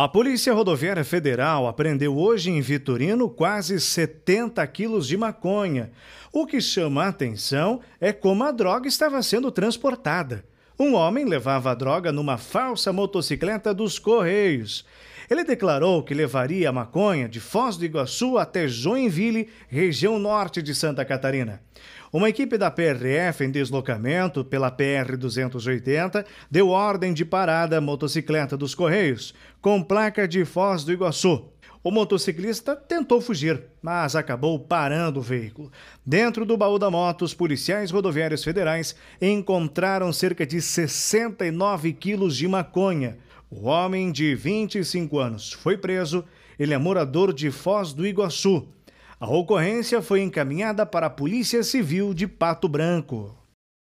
A Polícia Rodoviária Federal apreendeu hoje em Vitorino quase 70 quilos de maconha. O que chama a atenção é como a droga estava sendo transportada. Um homem levava a droga numa falsa motocicleta dos Correios. Ele declarou que levaria a maconha de Foz do Iguaçu até Joinville, região norte de Santa Catarina. Uma equipe da PRF em deslocamento pela PR-280 deu ordem de parada à motocicleta dos Correios, com placa de Foz do Iguaçu. O motociclista tentou fugir, mas acabou parando o veículo. Dentro do baú da moto, os policiais rodoviários federais encontraram cerca de 69 quilos de maconha. O homem de 25 anos foi preso. Ele é morador de Foz do Iguaçu. A ocorrência foi encaminhada para a Polícia Civil de Pato Branco.